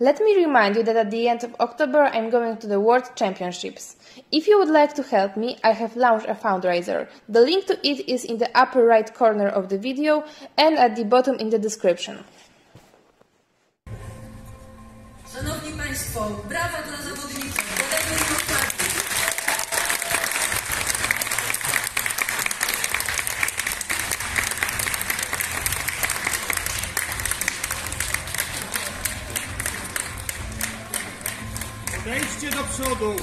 Let me remind you that at the end of October I'm going to the World Championships. If you would like to help me, I have launched a fundraiser. The link to it is in the upper right corner of the video and at the bottom in the description. Szanowni Państwo, brawa dla Odejdźcie do przodu!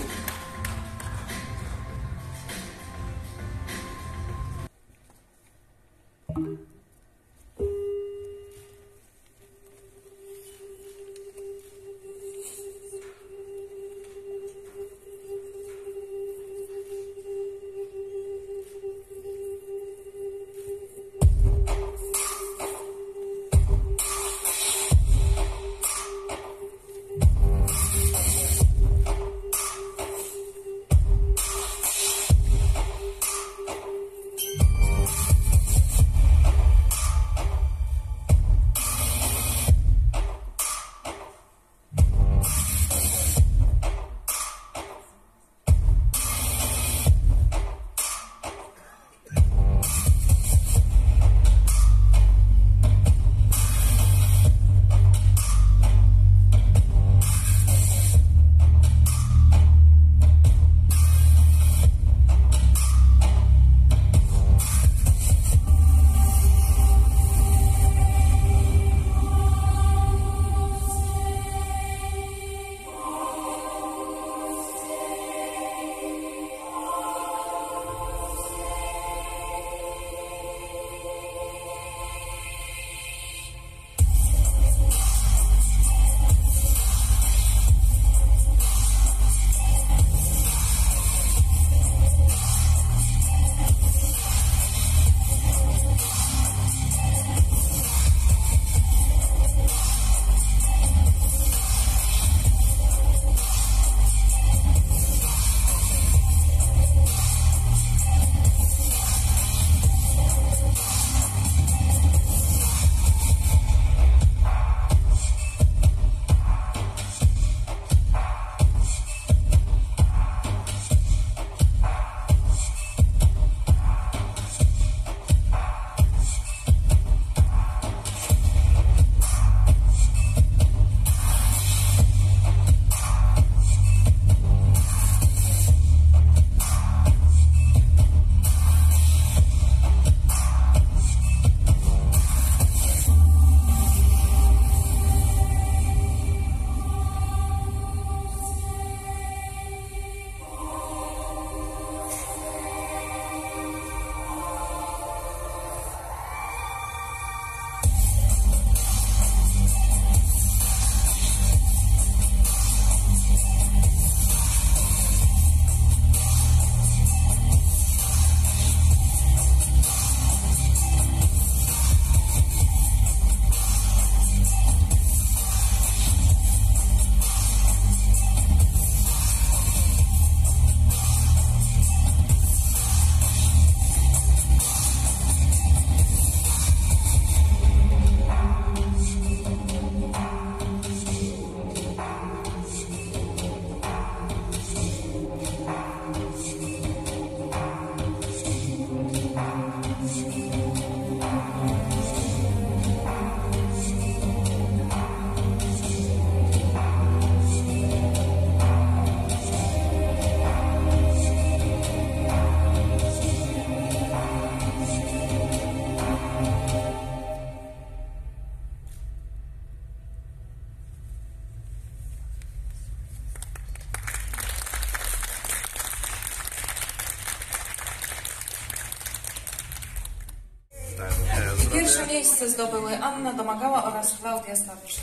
Pierwsze miejsce zdobyły Anna Domagała oraz Klaudia Stawisz.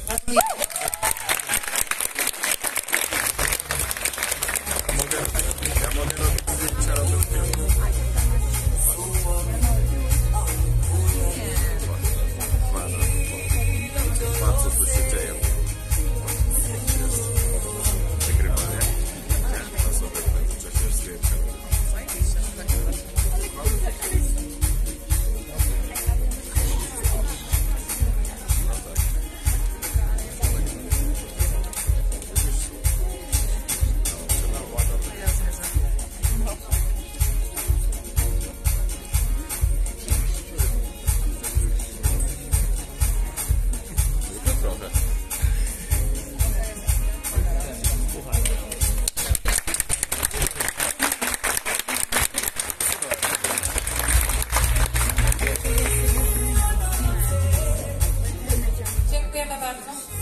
Gracias.